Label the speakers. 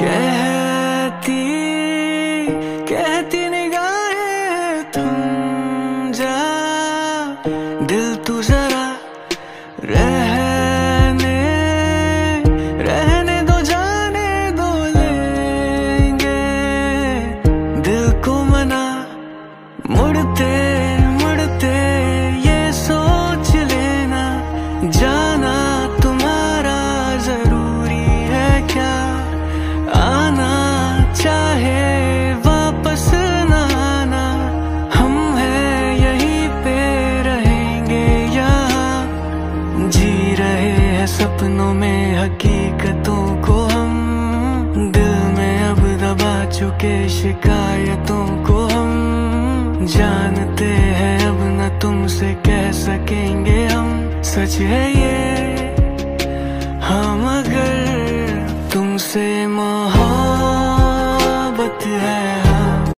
Speaker 1: कहती कहती रहने रहने दो जाने दो लेंगे। दिल को मना मुड़ते सपनों में हकीकतों को हम दिल में अब दबा चुके शिकायतों को हम जानते हैं अब न तुमसे कह सकेंगे हम। सच है ये हम अगर तुमसे मोहब्बत है।